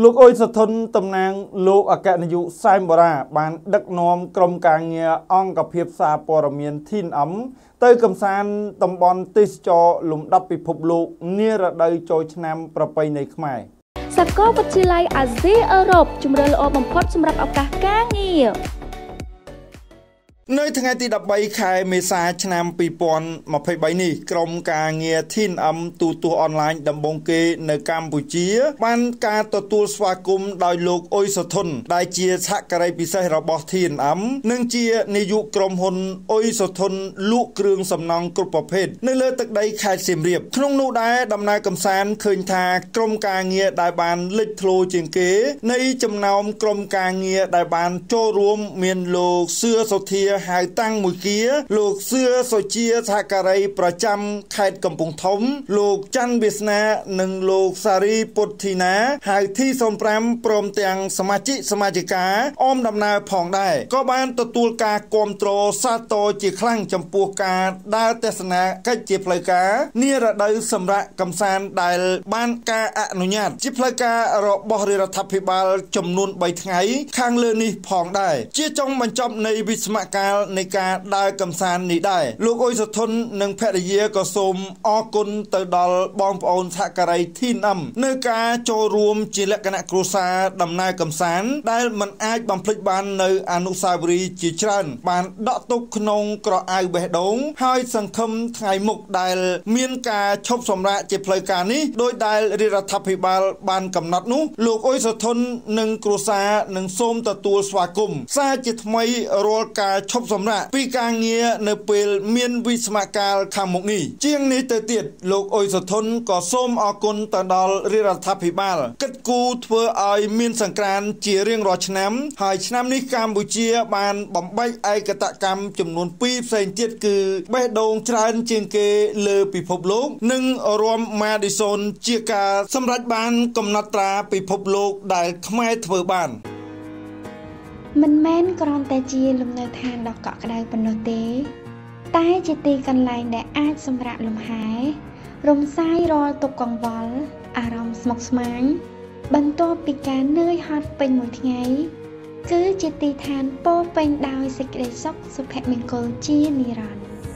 លោកអ៊ុយសធុនតំណាងលោកអគ្គនាយកសែមបូរ៉ាបានដឹកនាំក្រុមការងារអង្គភាពសារព័ត៌មានធីនអឹមទៅកំសាន្តតំបន់ទេសចរលំដាប់ពិភពលោកនារដូវចូលឆ្នាំប្រពៃណីខ្មែរសាកលវិទ្យាល័យអាស៊ីអឺរ៉ុបជំរឿនល្អបំផុតសម្រាប់ឱកាសការងារ នៅថ្ងៃទី13ខែមេសាឆ្នាំ2023នេះក្រុមការងារ TNM ទូទស្សន៍អនឡាញដំបងគេនៅកម្ពុជា បានការទទួលស្វាគមន៍ដោយលោកអ៊ុយសុធុនដែលជាសហការីពិសេសរបស់ TNM និងជានាយកក្រុមហ៊ុនអ៊ុយសុធុនលក់គ្រឿងសំណង់គ្រប់ប្រភេទនៅលើទឹកដីខេត្តសៀមរាបក្នុងនោះដែរដំណើរកំសាន្តឃើញថាក្រុមការងារដែលបានលេចធ្លោជាងគេ នៃចំណោមក្រុមការងារដែលបានចូលរួមមានលោកសឿសុធាហៅតាំងមួយគាលោកសឿសុជាសហការីប្រចាំខេត្តកំពង់ធំ លោកច័ន្ទវាសនានិងលោកសារីពុទ្ធីណាហៅ T05 ព្រមទាំងសមាជិកសមាជិកាអមដំណើរផងដែរក៏បានទទួលការគ្រប់គ្រងសាទរជាខ្លាំងចំពោះការដើរទស្សនកិច្ចជាផ្លូវការនារដូវសម្រាប់កំសាន្តដែលបានការអនុញ្ញាត ជាផ្លូវការរបស់រដ្ឋាភិបាលចំនួន3ថ្ងៃ ខាងលើនេះផងដែរជាចុងបញ្ចប់នៃវិស្មកាលនៃការដើរកំសាន្តនេះដែរលោកអ៊ុយសុធុននិងភរិយាក៏សូមអរគុណទៅដល់បងប្អូនសហការីធីនអឹមនៅការចូលរួមជាលក្ខណៈគ្រួសារដំណើរកំសាន្តដែលមិនអាចបំភ្លេចបាននៅអនុស្សាវរីយ៍ជាច្រើន បានដក់ទុកក្នុងក្រអៅបេះដូងហើយសង្ឃឹមថ្ងៃមុខដែលមានការឈប់សម្រាកជាផ្លូវការនេះដោយដែលរដ្ឋាភិបាលបានកំណត់នោះលោកអ៊ុយសុធុននិងគ្រួសារនឹងសូមទទួលស្វាគមន៍សារជាថ្មីរាល់ការឈប់សម្រាកពីការងារនៅពេលមានវិស្មកាលខាងមុខនេះជាងនេះទៅទៀតលោកអ៊ុយសុធុនក៏សូមអរគុណទៅដល់រដ្ឋាភិបាលគិតគូរធ្វើឲ្យមានសង្ក្រានជារៀងរាល់ឆ្នាំ ហើយឆ្នាំនេះកម្ពុជាបានបំបែកឯកតកម្មចំនួន2ផ្សេងទៀតគឺបេះដូងច្រើនជាងគេលើពិភពលោក និងរំម៉ាឌីសូនជាការសម្រេចបានកំណត់ត្រាពិភពលោកដែលខ្មែរធ្វើបាន មិនមែនគ្រាន់តែជាលំនៅឋានដ៏កក់ក្ដៅប៉ុណ្ណោះទេ តែជាទីកន្លែងដែលអាចសម្រាកលំហែ រំសាយរាល់ទុក្ខកង្វល់អារម្មណ៍ស្មុគស្មាញបន្ទាប់ពីការនឿយហត់ពេញមួយថ្ងៃគឺជាទីឋានពោពេញដោយសេចក្តីសុខសុភមង្គលជានិរន្តរ៍